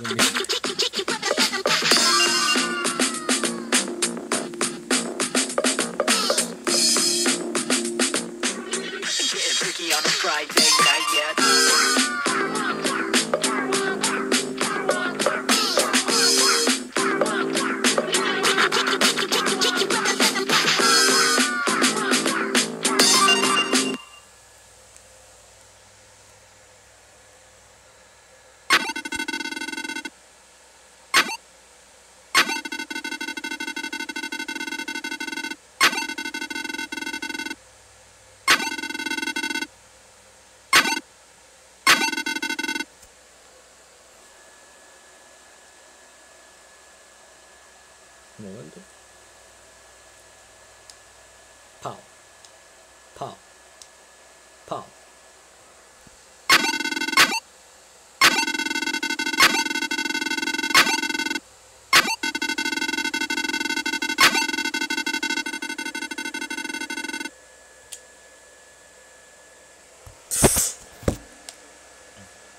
безумие. Un momento. Pau. Pau. Pau.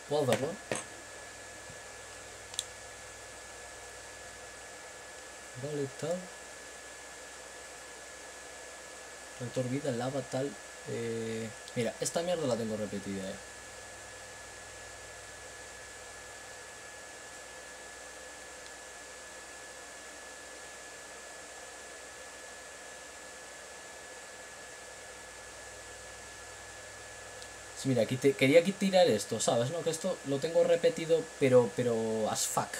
¿Puedo Vale, tal. Reactor vida, lava, tal. Eh, mira, esta mierda la tengo repetida, eh. Mira, aquí te- quería tirar esto, ¿sabes? No, que esto lo tengo repetido, pero, pero as fuck.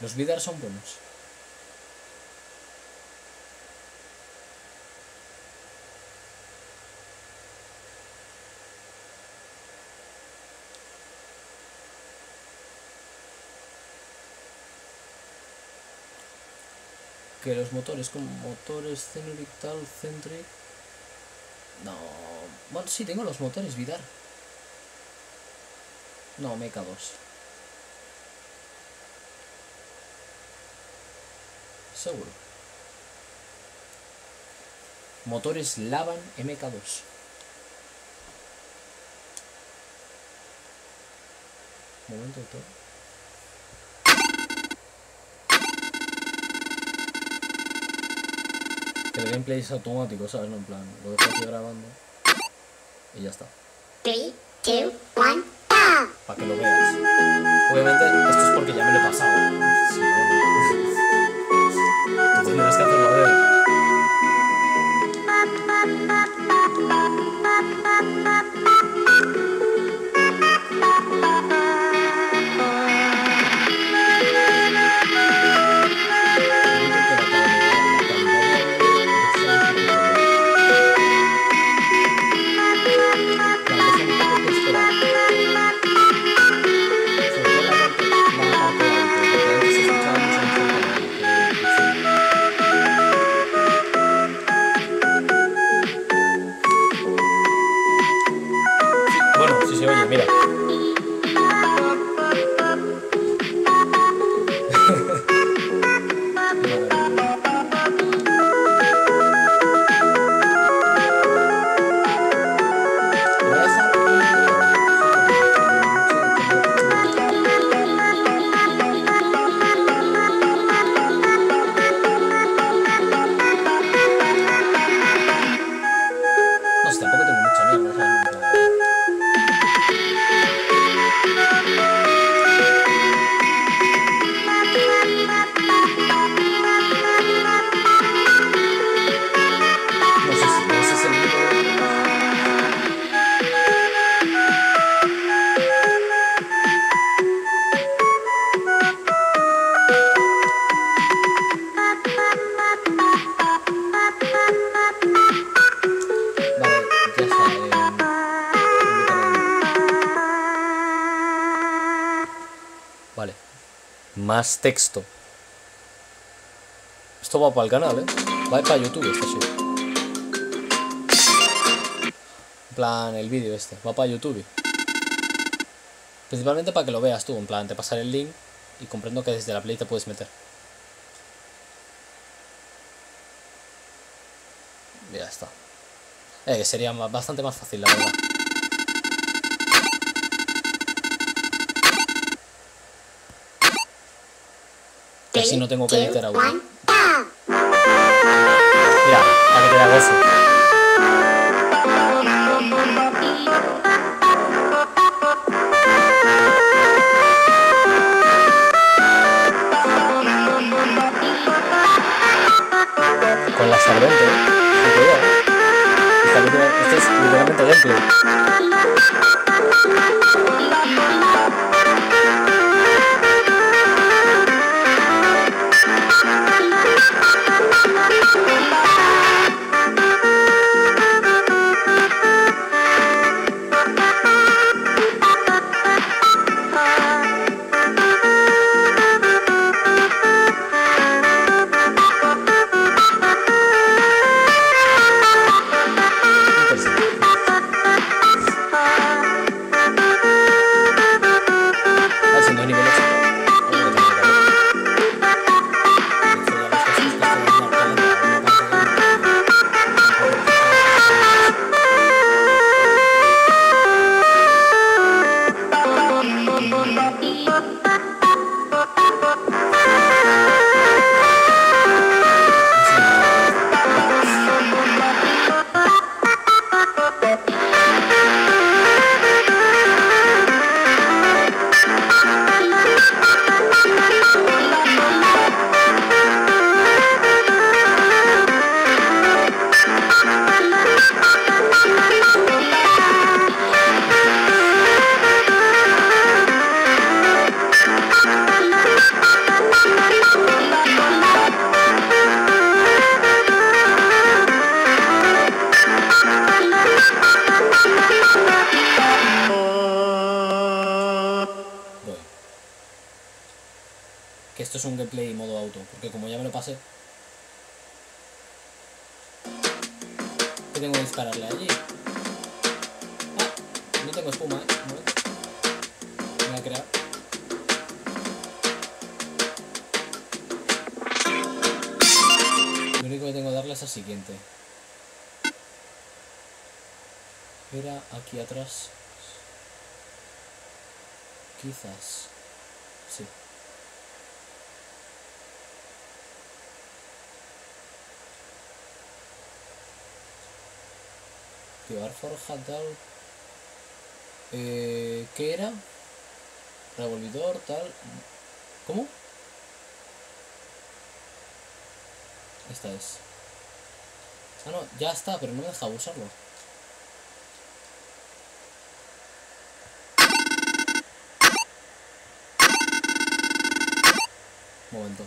Los vidar son buenos. Que los motores, como motores Cenuric, tal, Centric. No. Bueno, sí, tengo los motores Vidar. No, MK2. Seguro. Motores Lavan MK2. Momento todo. El gameplay es automático, ¿sabes? No, en plan, lo dejo aquí grabando y ya está. Three, two, one, go! Para que lo veas. Obviamente, esto es porque ya me lo he pasado. Sí, obvio. Tendrás que hacerlo a. Texto. Esto va para el canal, ¿eh? Va para YouTube esto sí. En plan, el vídeo este. Va para YouTube. Principalmente para que lo veas tú. En plan, te pasaré el link y comprendo que desde la Play te puedes meter. Ya está. Eh, sería bastante más fácil, la verdad. Así no tengo que editar audio. Mira, para que te la goce. Con la salvente, ¿eh? Esto es literalmente gameplay. Es un gameplay modo auto, porque como ya me lo pasé. ¿Qué tengo que dispararle allí? Ah, no tengo espuma, eh. Momento. Voy a crear. Lo único que tengo que darle es al siguiente. Era aquí atrás. Quizás. Sí. Activar forja tal. Eh, ¿Qué era? Revolvidor tal. ¿Cómo? Esta es. Ah, no, ya está, pero no me deja usarlo. Momento.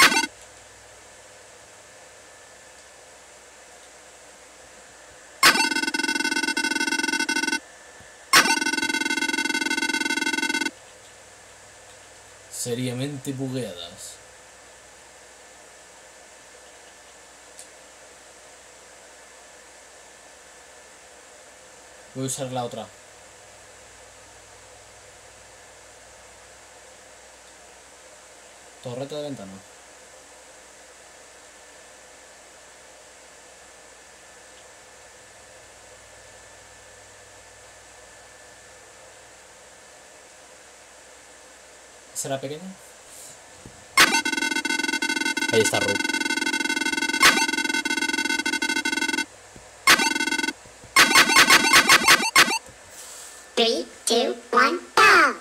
Seriamente bugueadas. Voy a usar la otra. Torreta de ventana. ¿Será pequeña? Ahí está Ru. Three, two, one, go!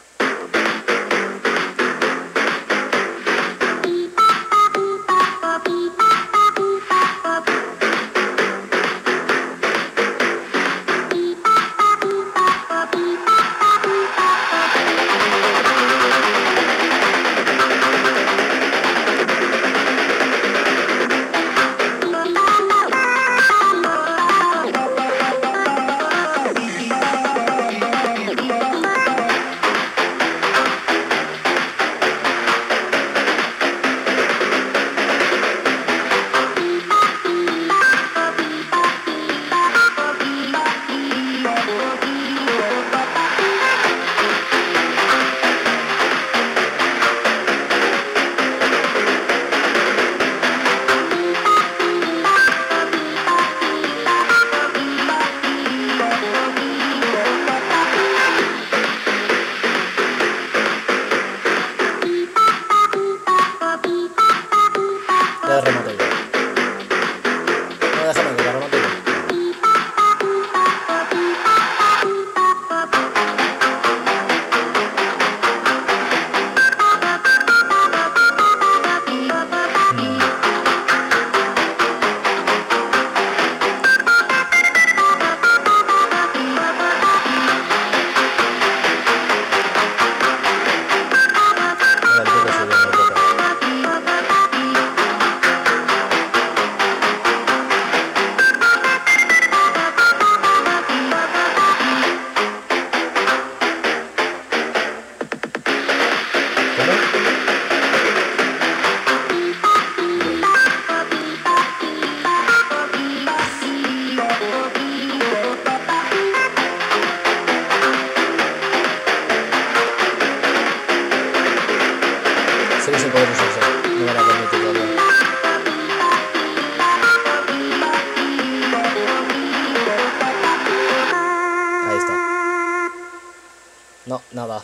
Nada.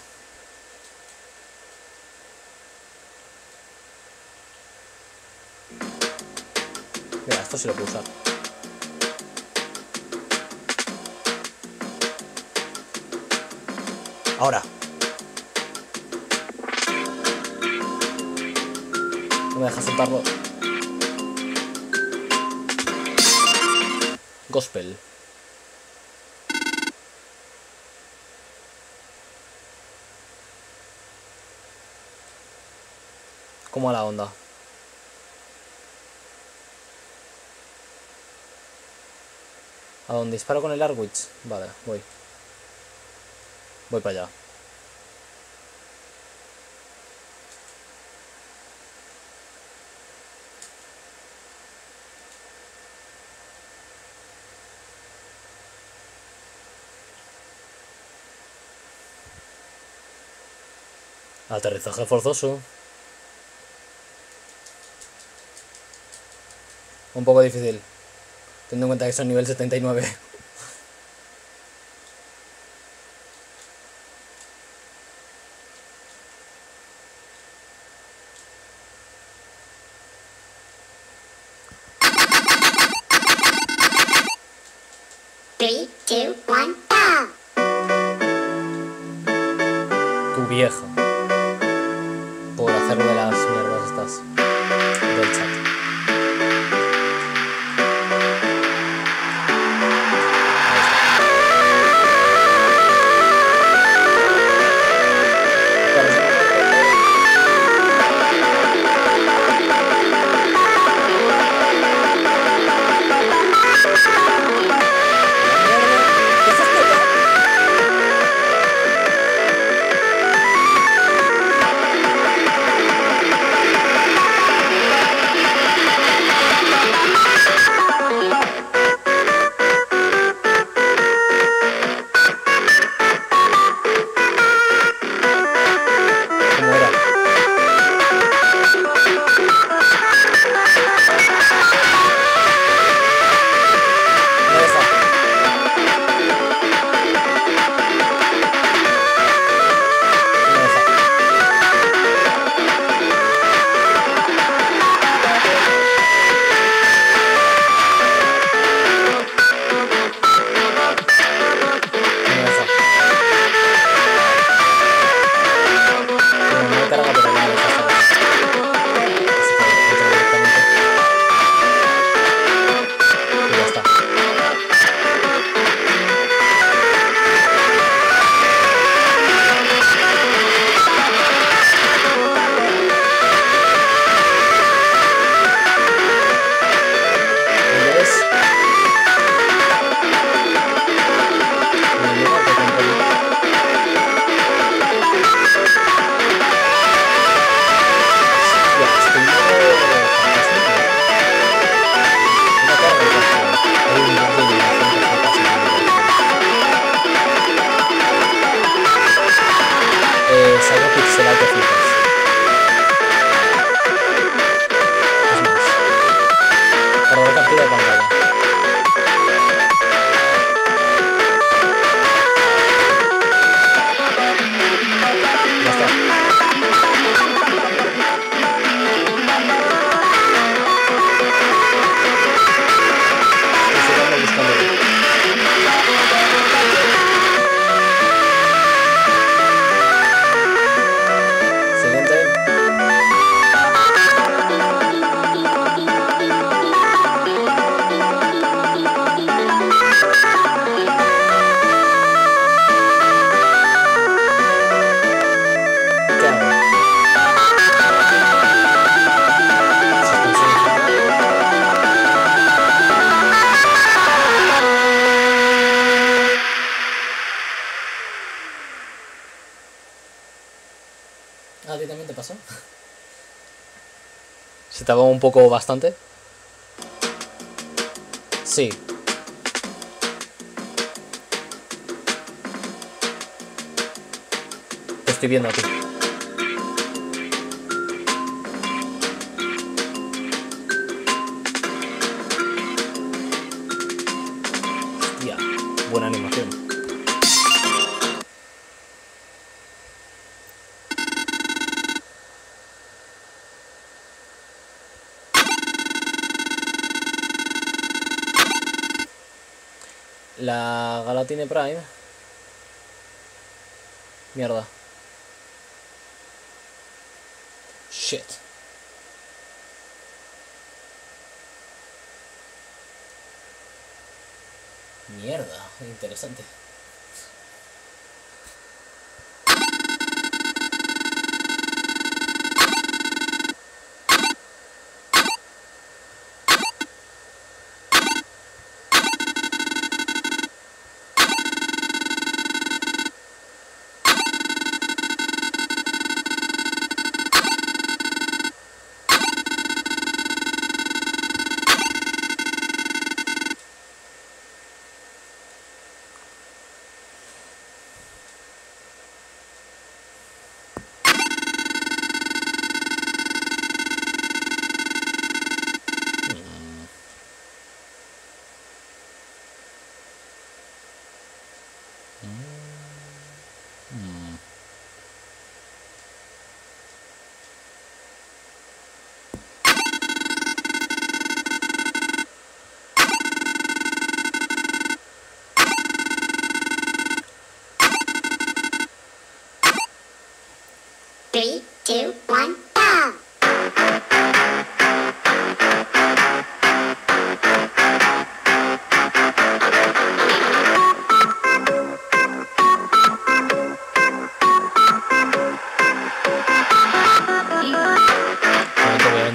Mira, esto sí lo puedo. Ahora. No me deja soltarlo. Gospel. como a la onda. ¿A dónde disparo con el Arwich? Vale, voy. Voy para allá. Aterrizaje forzoso. un poco difícil, teniendo en cuenta que son nivel 79. Three, two, one, go. Tu vieja. Por hacer de las mierdas estas del chat. ¿Acertaba un poco bastante? Sí. Te estoy viendo aquí. Tiene Prime. Mierda. Shit. Mierda, interesante.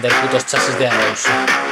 Vender putos chasis de Arrows.